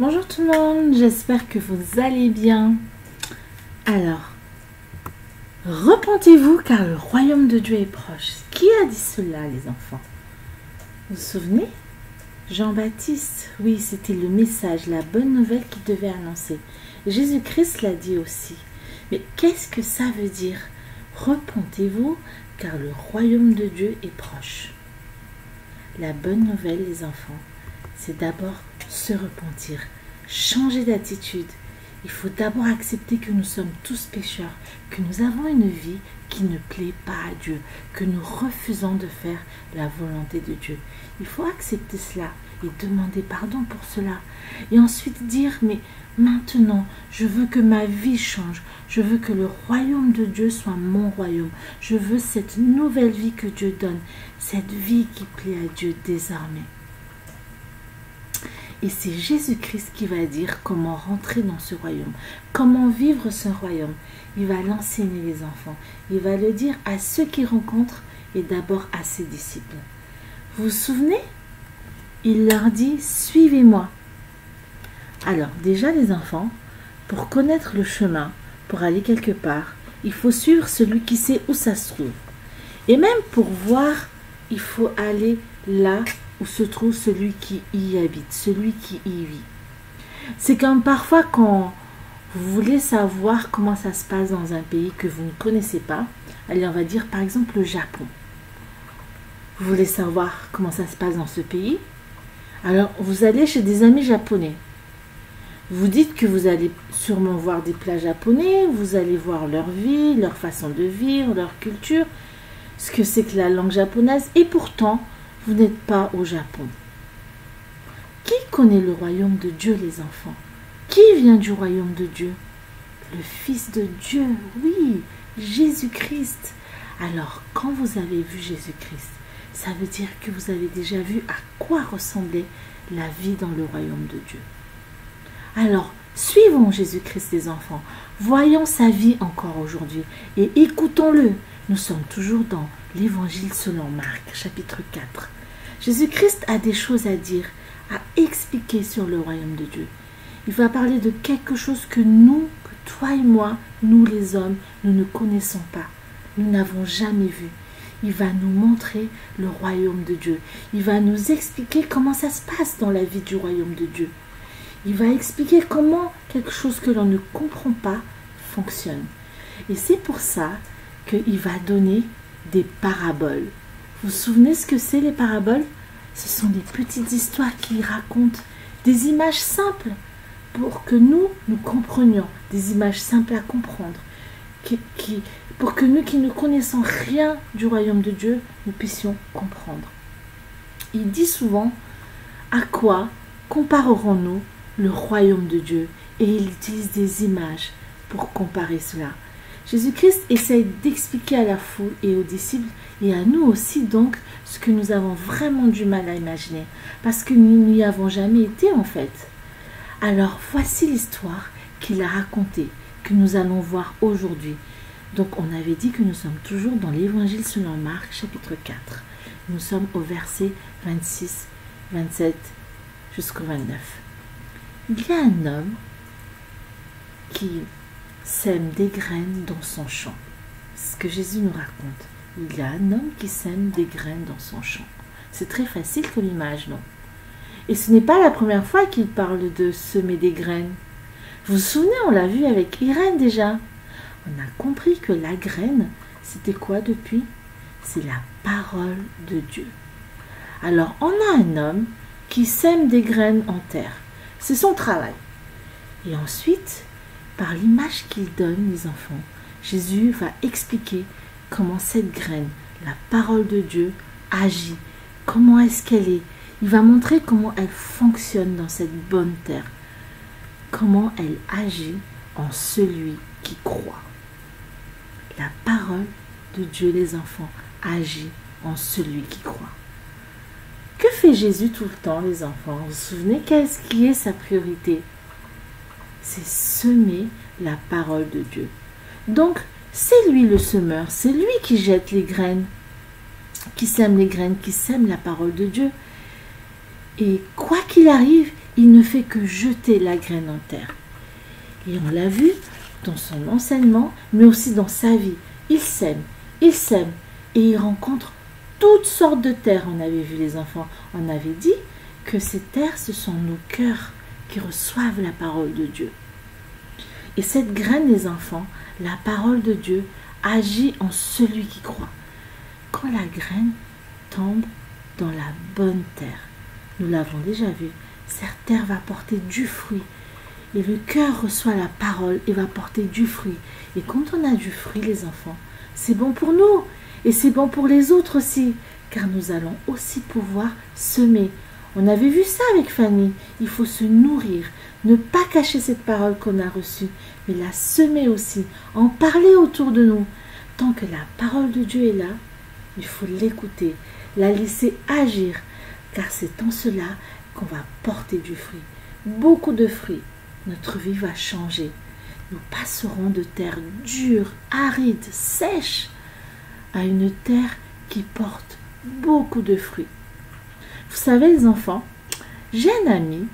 Bonjour tout le monde, j'espère que vous allez bien. Alors, repentez-vous car le royaume de Dieu est proche. Qui a dit cela les enfants? Vous vous souvenez? Jean-Baptiste, oui, c'était le message, la bonne nouvelle qu'il devait annoncer. Jésus-Christ l'a dit aussi. Mais qu'est-ce que ça veut dire? Repentez-vous car le royaume de Dieu est proche. La bonne nouvelle les enfants, c'est d'abord se repentir, changer d'attitude. Il faut d'abord accepter que nous sommes tous pécheurs, que nous avons une vie qui ne plaît pas à Dieu, que nous refusons de faire la volonté de Dieu. Il faut accepter cela et demander pardon pour cela. Et ensuite dire, mais maintenant, je veux que ma vie change. Je veux que le royaume de Dieu soit mon royaume. Je veux cette nouvelle vie que Dieu donne, cette vie qui plaît à Dieu désormais. Et c'est Jésus-Christ qui va dire comment rentrer dans ce royaume, comment vivre ce royaume. Il va l'enseigner les enfants. Il va le dire à ceux qui rencontrent et d'abord à ses disciples. Vous vous souvenez? Il leur dit, suivez-moi. Alors déjà les enfants, pour connaître le chemin, pour aller quelque part, il faut suivre celui qui sait où ça se trouve. Et même pour voir, il faut aller là où se trouve celui qui y habite, celui qui y vit. C'est comme parfois quand vous voulez savoir comment ça se passe dans un pays que vous ne connaissez pas, allez on va dire par exemple le Japon. Vous voulez savoir comment ça se passe dans ce pays Alors vous allez chez des amis japonais. Vous dites que vous allez sûrement voir des plats japonais, vous allez voir leur vie, leur façon de vivre, leur culture, ce que c'est que la langue japonaise, et pourtant, vous n'êtes pas au Japon. Qui connaît le royaume de Dieu, les enfants? Qui vient du royaume de Dieu? Le Fils de Dieu, oui, Jésus-Christ. Alors, quand vous avez vu Jésus-Christ, ça veut dire que vous avez déjà vu à quoi ressemblait la vie dans le royaume de Dieu. Alors, suivons Jésus-Christ, les enfants. Voyons sa vie encore aujourd'hui et écoutons-le. Nous sommes toujours dans l'Évangile selon Marc, chapitre 4. Jésus-Christ a des choses à dire, à expliquer sur le royaume de Dieu. Il va parler de quelque chose que nous, que toi et moi, nous les hommes, nous ne connaissons pas. Nous n'avons jamais vu. Il va nous montrer le royaume de Dieu. Il va nous expliquer comment ça se passe dans la vie du royaume de Dieu. Il va expliquer comment quelque chose que l'on ne comprend pas fonctionne. Et c'est pour ça qu'il va donner des paraboles. Vous vous souvenez ce que c'est les paraboles? Ce sont des petites histoires qui racontent des images simples pour que nous, nous comprenions, des images simples à comprendre, pour que nous qui ne connaissons rien du royaume de Dieu, nous puissions comprendre. Il dit souvent, à quoi comparerons-nous le royaume de Dieu? Et il utilise des images pour comparer cela. Jésus-Christ essaye d'expliquer à la foule et aux disciples et à nous aussi donc ce que nous avons vraiment du mal à imaginer parce que nous n'y avons jamais été en fait. Alors voici l'histoire qu'il a racontée que nous allons voir aujourd'hui. Donc on avait dit que nous sommes toujours dans l'évangile selon Marc chapitre 4. Nous sommes au verset 26, 27 jusqu'au 29 il y a un homme qui sème des graines dans son champ. Ce que Jésus nous raconte. Il y a un homme qui sème des graines dans son champ. C'est très facile comme image, non? Et ce n'est pas la première fois qu'il parle de semer des graines. Vous vous souvenez, on l'a vu avec Irène déjà. On a compris que la graine, c'était quoi depuis? C'est la parole de Dieu. Alors, on a un homme qui sème des graines en terre. C'est son travail. Et ensuite, par l'image qu'il donne, les enfants, Jésus va expliquer comment cette graine, la parole de Dieu, agit, comment est-ce qu'elle est? Il va montrer comment elle fonctionne dans cette bonne terre, comment elle agit en celui qui croit. La parole de Dieu, les enfants, agit en celui qui croit. Que fait Jésus tout le temps, les enfants? Vous vous souvenez qu'est-ce qui est sa priorité? C'est semer la parole de Dieu. Donc, c'est lui le semeur, c'est lui qui jette les graines, qui sème les graines, qui sème la parole de Dieu. Et quoi qu'il arrive, il ne fait que jeter la graine en terre. Et on l'a vu dans son enseignement, mais aussi dans sa vie. Il sème, il sème, et il rencontre toutes sortes de terres. On avait vu les enfants, on avait dit que ces terres, ce sont nos cœurs qui reçoivent la parole de Dieu. Et cette graine des enfants, la parole de Dieu, agit en celui qui croit. Quand la graine tombe dans la bonne terre, nous l'avons déjà vu, cette terre va porter du fruit. Et le cœur reçoit la parole et va porter du fruit. Et quand on a du fruit, les enfants, c'est bon pour nous. Et c'est bon pour les autres aussi. Car nous allons aussi pouvoir semer. On avait vu ça avec Fanny. Il faut se nourrir. Ne pas cacher cette parole qu'on a reçue, mais la semer aussi. En parler autour de nous. Tant que la parole de Dieu est là, il faut l'écouter, la laisser agir. Car c'est en cela qu'on va porter du fruit. Beaucoup de fruits. Notre vie va changer. Nous passerons de terre dure, aride, sèche, à une terre qui porte beaucoup de fruits. Vous savez, les enfants, j'ai un ami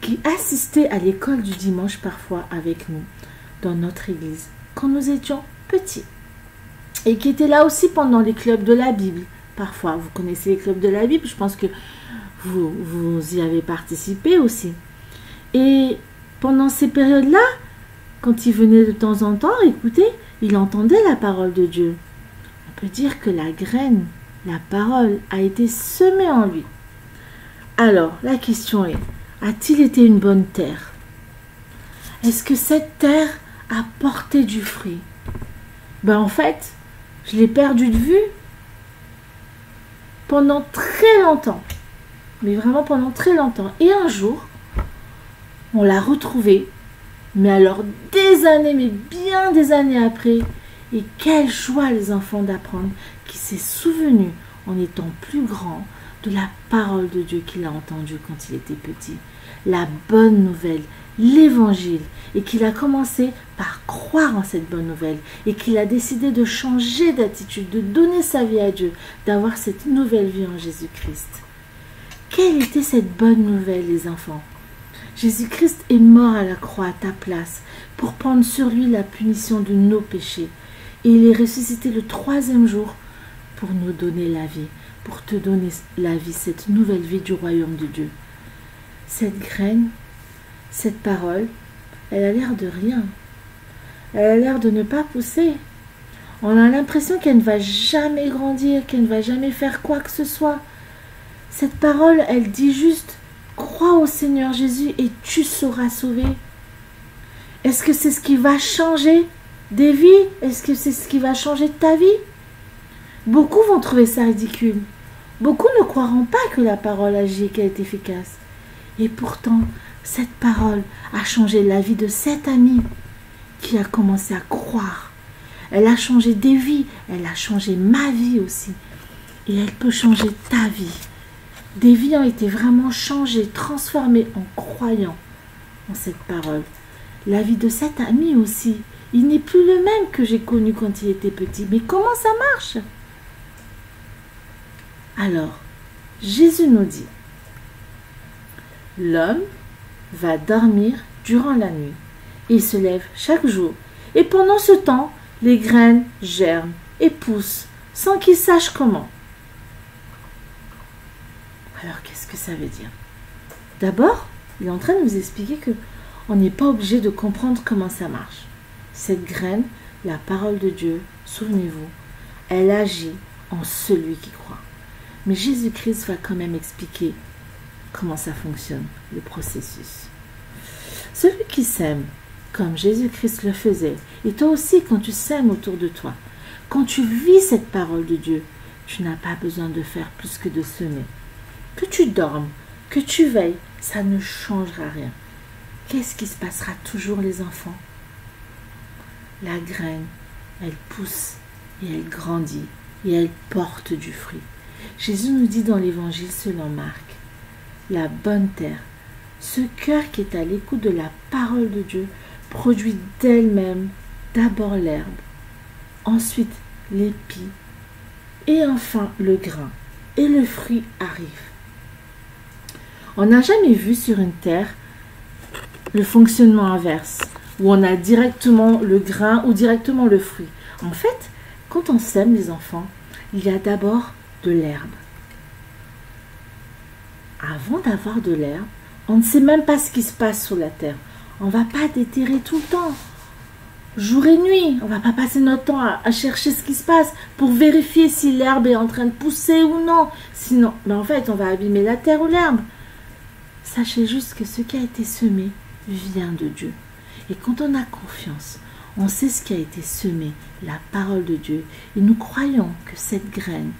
qui assistait à l'école du dimanche parfois avec nous dans notre église quand nous étions petits et qui était là aussi pendant les clubs de la Bible. Parfois, vous connaissez les clubs de la Bible, je pense que vous, vous y avez participé aussi. Et pendant ces périodes-là, quand il venait de temps en temps écoutez, il entendait la parole de Dieu. On peut dire que la graine, la parole, a été semée en lui. Alors, la question est, a-t-il été une bonne terre? Est-ce que cette terre a porté du fruit? Ben en fait, je l'ai perdu de vue pendant très longtemps mais vraiment pendant très longtemps. Et un jour, on l'a retrouvé, mais alors des années, mais bien des années après. Et quelle joie les enfants d'apprendre qu'il s'est souvenu en étant plus grand de la parole de Dieu qu'il a entendue quand il était petit. La bonne nouvelle, l'évangile, et qu'il a commencé par croire en cette bonne nouvelle, et qu'il a décidé de changer d'attitude, de donner sa vie à Dieu, d'avoir cette nouvelle vie en Jésus-Christ. Quelle était cette bonne nouvelle, les enfants? Jésus-Christ est mort à la croix à ta place pour prendre sur lui la punition de nos péchés. Et il est ressuscité le troisième jour pour nous donner la vie, pour te donner la vie, cette nouvelle vie du royaume de Dieu. Cette graine, cette parole, elle a l'air de rien. Elle a l'air de ne pas pousser. On a l'impression qu'elle ne va jamais grandir, qu'elle ne va jamais faire quoi que ce soit. Cette parole, elle dit juste crois au Seigneur Jésus et tu seras sauvé. Est-ce que c'est ce qui va changer des vies? Est-ce que c'est ce qui va changer ta vie? Beaucoup vont trouver ça ridicule. Beaucoup ne croiront pas que la parole agit et qu'elle est efficace. Et pourtant, cette parole a changé la vie de cet ami qui a commencé à croire. Elle a changé des vies, elle a changé ma vie aussi. Et elle peut changer ta vie. Des vies ont été vraiment changées, transformées en croyant en cette parole. La vie de cet ami aussi. Il n'est plus le même que j'ai connu quand il était petit. Mais comment ça marche? Alors, Jésus nous dit, l'homme va dormir durant la nuit. Il se lève chaque jour. Et pendant ce temps, les graines germent et poussent sans qu'il sache comment. Alors qu'est-ce que ça veut dire? D'abord, il est en train de nous expliquer que on n'est pas obligé de comprendre comment ça marche. Cette graine, la parole de Dieu, souvenez-vous, elle agit en celui qui croit. Mais Jésus-Christ va quand même expliquer comment ça fonctionne, le processus. Celui qui sème, comme Jésus-Christ le faisait, et toi aussi quand tu sèmes autour de toi, quand tu vis cette parole de Dieu, tu n'as pas besoin de faire plus que de semer. Que tu dormes, que tu veilles, ça ne changera rien. Qu'est-ce qui se passera toujours, les enfants? La graine, elle pousse et elle grandit et elle porte du fruit. Jésus nous dit dans l'Évangile selon Marc, la bonne terre, ce cœur qui est à l'écoute de la parole de Dieu, produit d'elle-même d'abord l'herbe, ensuite l'épi, et enfin le grain, et le fruit arrive. On n'a jamais vu sur une terre le fonctionnement inverse, où on a directement le grain ou directement le fruit. En fait, quand on sème les enfants, il y a d'abord de l'herbe. Avant d'avoir de l'herbe, on ne sait même pas ce qui se passe sur la terre. On ne va pas déterrer tout le temps. Jour et nuit, on va pas passer notre temps à, chercher ce qui se passe pour vérifier si l'herbe est en train de pousser ou non. Sinon, ben en fait, on va abîmer la terre ou l'herbe. Sachez juste que ce qui a été semé vient de Dieu. Et quand on a confiance, on sait ce qui a été semé, la parole de Dieu, et nous croyons que cette graine,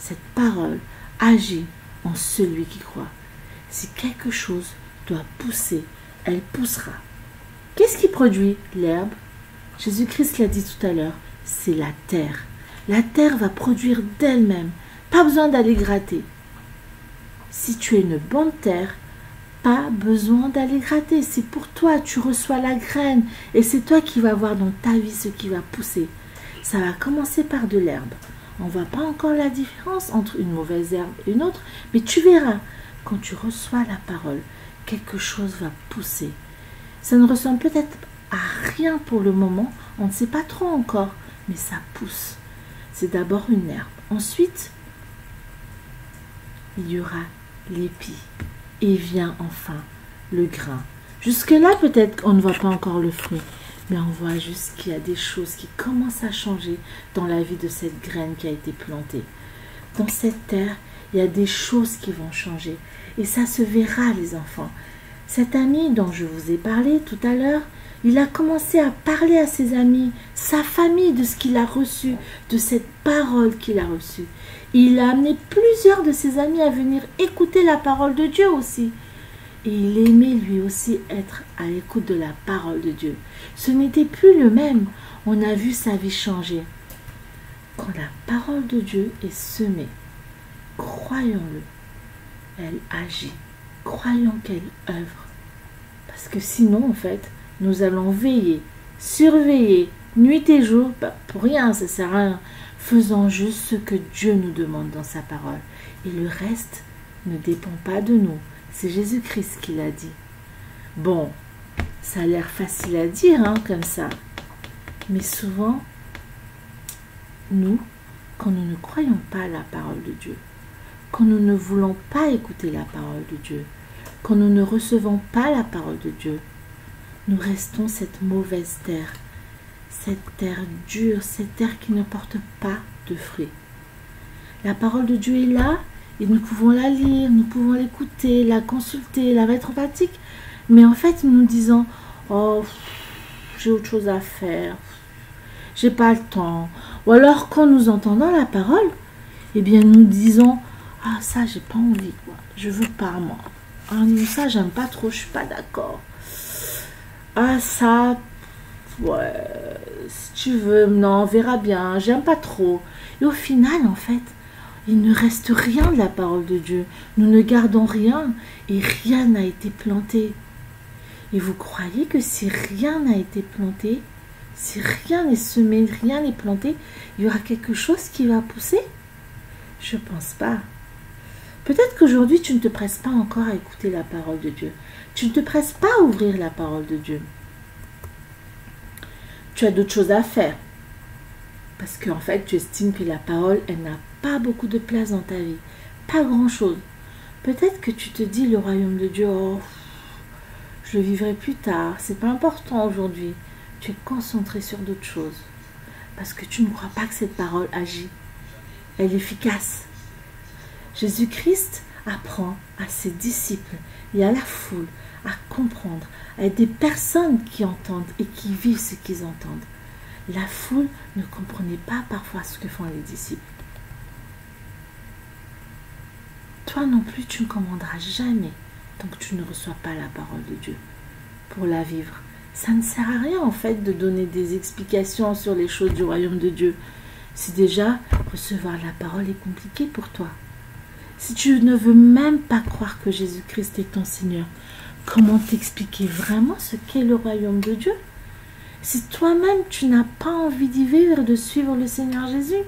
cette parole, agit en celui qui croit. Si quelque chose doit pousser, elle poussera. Qu'est-ce qui produit l'herbe? Jésus-Christ l'a dit tout à l'heure, c'est la terre. La terre va produire d'elle-même, pas besoin d'aller gratter. Si tu es une bonne terre, pas besoin d'aller gratter. C'est pour toi, tu reçois la graine et c'est toi qui vas voir dans ta vie ce qui va pousser. Ça va commencer par de l'herbe. On voit pas encore la différence entre une mauvaise herbe et une autre, mais tu verras, quand tu reçois la parole, quelque chose va pousser. Ça ne ressemble peut-être à rien pour le moment, on ne sait pas trop encore, mais ça pousse. C'est d'abord une herbe. Ensuite, il y aura l'épi et vient enfin le grain. Jusque-là, peut-être qu'on ne voit pas encore le fruit, mais on voit juste qu'il y a des choses qui commencent à changer dans la vie de cette graine qui a été plantée. Dans cette terre, il y a des choses qui vont changer. Et ça se verra, les enfants. Cet ami dont je vous ai parlé tout à l'heure, il a commencé à parler à ses amis, sa famille, de ce qu'il a reçu, de cette parole qu'il a reçue. Il a amené plusieurs de ses amis à venir écouter la parole de Dieu aussi. Et il aimait lui aussi être à l'écoute de la parole de Dieu. Ce n'était plus le même. On a vu sa vie changer. Quand la parole de Dieu est semée, croyons-le, elle agit. Croyons qu'elle œuvre. Parce que sinon, en fait, nous allons veiller, surveiller, nuit et jour, bah, pour rien, ça sert à rien. Faisons juste ce que Dieu nous demande dans sa parole. Et le reste ne dépend pas de nous. C'est Jésus-Christ qui l'a dit. Bon, ça a l'air facile à dire, hein, comme ça. Mais souvent, nous, quand nous ne croyons pas la parole de Dieu, quand nous ne voulons pas écouter la parole de Dieu, quand nous ne recevons pas la parole de Dieu, nous restons cette mauvaise terre, cette terre dure, cette terre qui ne porte pas de fruits. La parole de Dieu est là et nous pouvons la lire, nous pouvons l'écouter, la consulter, la mettre en pratique, mais en fait nous disons Oh, j'ai autre chose à faire, j'ai pas le temps. Ou alors quand nous entendons la parole, eh bien nous disons Ah, ça j'ai pas envie, quoi. je veux pas moi. Ah, ça j'aime pas trop, je suis pas d'accord. Ah, ça, ouais, si tu veux, non, on verra bien, j'aime pas trop. Et au final, en fait, il ne reste rien de la parole de Dieu. Nous ne gardons rien et rien n'a été planté. Et vous croyez que si rien n'a été planté, si rien n'est semé, rien n'est planté, il y aura quelque chose qui va pousser? Je pense pas. Peut-être qu'aujourd'hui tu ne te presses pas encore à écouter la parole de Dieu. Tu ne te presses pas à ouvrir la parole de Dieu. Tu as d'autres choses à faire. Parce qu'en fait, tu estimes que la parole, elle n'a pas beaucoup de place dans ta vie. Pas grand-chose. Peut-être que tu te dis le royaume de Dieu, oh, je vivrai plus tard. C'est pas important aujourd'hui. Tu es concentré sur d'autres choses. Parce que tu ne crois pas que cette parole agit. Elle est efficace. Jésus-Christ apprend à ses disciples et à la foule à comprendre, à des personnes qui entendent et qui vivent ce qu'ils entendent. La foule ne comprenait pas parfois ce que font les disciples. Toi non plus, tu ne commanderas jamais tant que tu ne reçois pas la parole de Dieu pour la vivre. Ça ne sert à rien en fait de donner des explications sur les choses du royaume de Dieu. Si déjà recevoir la parole est compliqué pour toi. Si tu ne veux même pas croire que Jésus-Christ est ton Seigneur, comment t'expliquer vraiment ce qu'est le royaume de Dieu? Si toi-même tu n'as pas envie d'y vivre, de suivre le Seigneur Jésus?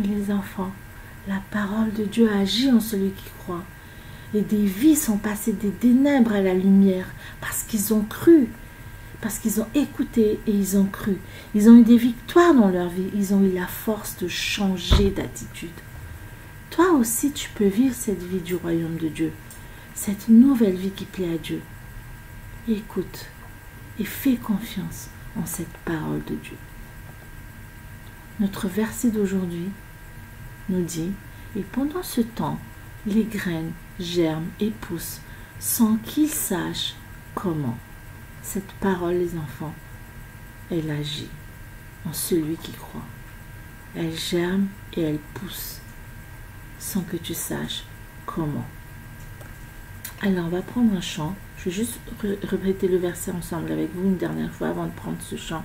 Les enfants, la parole de Dieu agit en celui qui croit. Et des vies sont passées des ténèbres à la lumière parce qu'ils ont cru, parce qu'ils ont écouté et ils ont cru. Ils ont eu des victoires dans leur vie, ils ont eu la force de changer d'attitude. Toi aussi, tu peux vivre cette vie du royaume de Dieu, cette nouvelle vie qui plaît à Dieu. Écoute et fais confiance en cette parole de Dieu. Notre verset d'aujourd'hui nous dit, et pendant ce temps, les graines germent et poussent sans qu'ils sachent comment. Cette parole, les enfants, elle agit en celui qui croit. Elle germe et elle pousse sans que tu saches comment. Alors, on va prendre un chant. Je vais juste répéter le verset ensemble avec vous une dernière fois avant de prendre ce chant.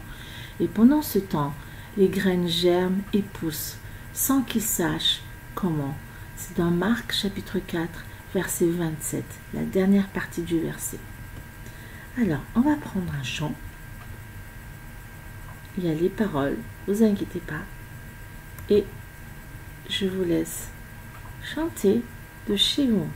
Et pendant ce temps, les graines germent et poussent sans qu'ils sachent comment. C'est dans Marc chapitre 4, verset 27, la dernière partie du verset. Alors, on va prendre un chant. Il y a les paroles, vous inquiétez pas. Et je vous laisse chanter de chez vous.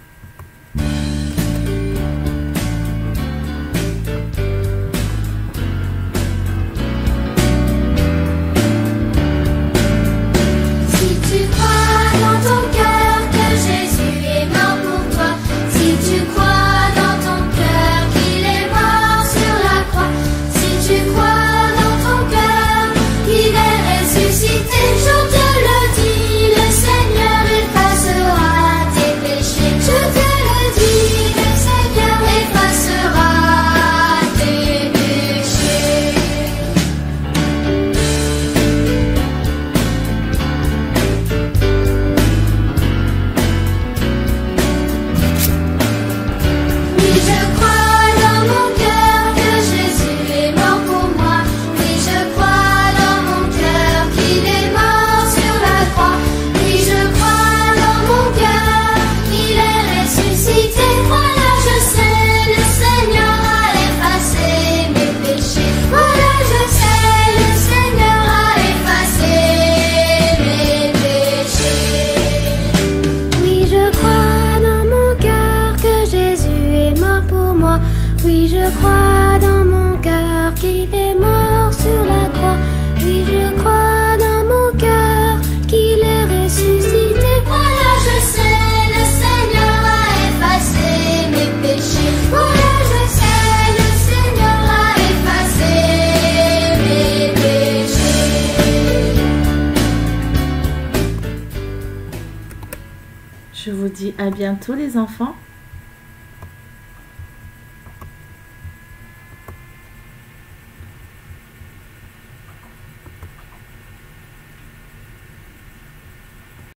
À bientôt les enfants.